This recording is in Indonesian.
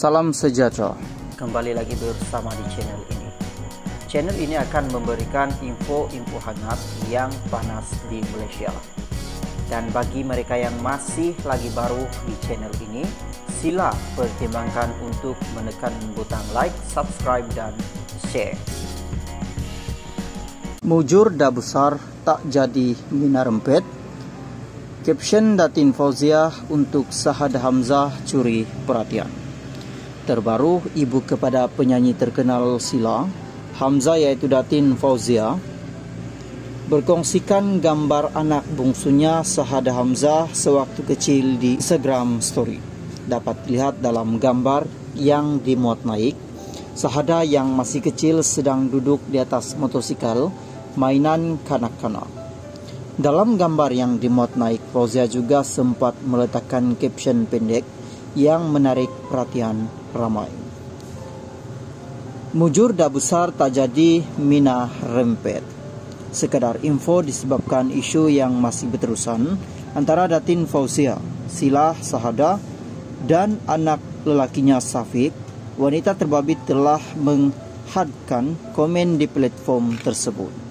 Salam sejahtera. Kembali lagi bersama di channel ini. Channel ini akan memberikan info-info hangat yang panas di Malaysia. Dan bagi mereka yang masih lagi baru di channel ini, sila pertimbangkan untuk menekan butang like, subscribe dan share. Mujur dah besar tak jadi mina rempet. Caption Datin Fauziah untuk Sahad Hamzah curi perhatian terbaru ibu kepada penyanyi terkenal Sila, Hamzah iaitu Datin Fauzia, berkongsikan gambar anak bungsunya Sahada Hamzah sewaktu kecil di Instagram story. Dapat dilihat dalam gambar yang dimuat naik, Sahada yang masih kecil sedang duduk di atas motosikal mainan kanak-kanak. Dalam gambar yang dimuat naik, Fauzia juga sempat meletakkan caption pendek yang menarik perhatian ramai. Mujur dah besar tak jadi mina rempet. Sekadar info disebabkan isu yang masih berterusan antara Datin Fauzia, Silah Sahada dan anak lelakinya Safiq, wanita terbabit telah menghadkan komen di platform tersebut.